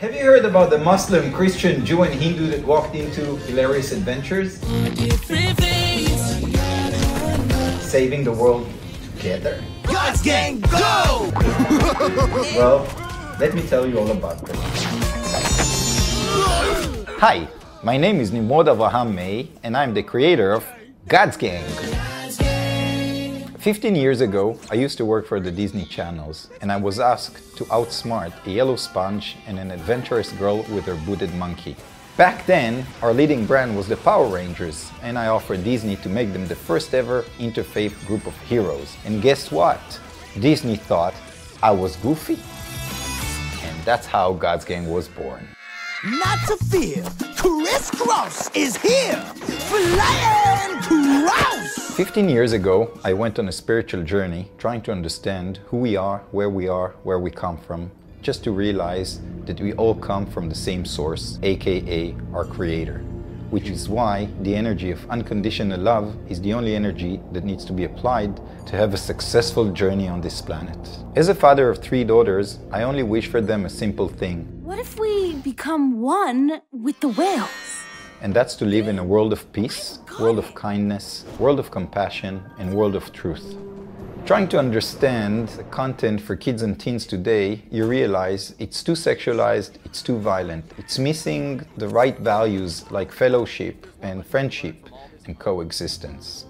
Have you heard about the Muslim, Christian, Jew, and Hindu that walked into hilarious adventures? Saving the world together? God's gang, go! Well, let me tell you all about them. Hi, my name is Nimrod Avraham May, and I'm the creator of God's Gang. 15 years ago, I used to work for the Disney channels, and I was asked to outsmart a yellow sponge and an adventurous girl with her booted monkey. Back then, our leading brand was the Power Rangers, and I offered Disney to make them the first ever interfaith group of heroes. And guess what? Disney thought I was goofy. And that's how God's Gang was born. Not to fear, Chris Cross is here! Flying! 15 years ago, I went on a spiritual journey trying to understand who we are, where we are, where we come from, just to realize that we all come from the same source, aka our Creator. Which is why the energy of unconditional love is the only energy that needs to be applied to have a successful journey on this planet. As a father of three daughters, I only wish for them a simple thing, What if we become one with the whales? And that's to live in a world of peace, world of kindness, world of compassion, and world of truth. Trying to understand the content for kids and teens today, you realize it's too sexualized, it's too violent, it's missing the right values like fellowship and friendship and coexistence.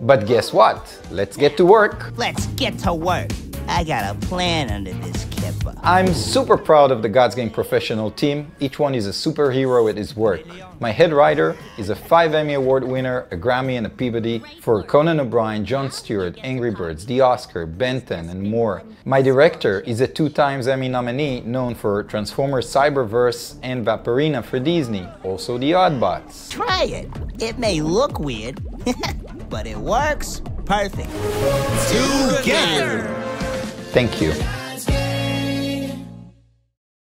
But guess what? Let's get to work. Let's get to work. I got a plan under this kipper. I'm super proud of the God's Gang professional team. Each one is a superhero at his work. My head writer is a five Emmy Award winner, a Grammy, and a Peabody for Conan O'Brien, Jon Stewart, Angry Birds, The Oscar, Ben 10, and more. My director is a two times Emmy nominee known for Transformers Cyberverse and Vampirina for Disney, also The Oddbods. Try it. It may look weird, but it works perfect. Together! Thank you.